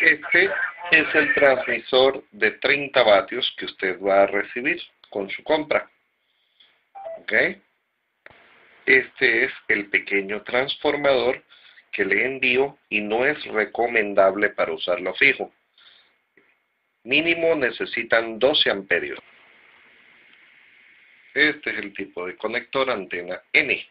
Este es el transmisor de 30 vatios que usted va a recibir con su compra. ¿Ok? Este es el pequeño transformador que le envío y no es recomendable para usarlo fijo. Mínimo necesitan 12 amperios. Este es el tipo de conector antena N.